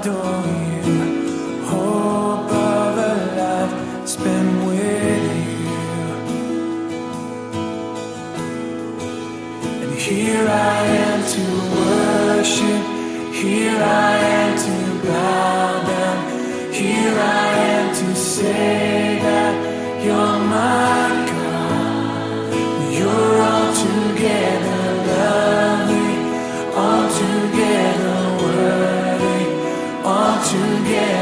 adore you. Hope of a life spent with you. And here I am to worship. Here I together.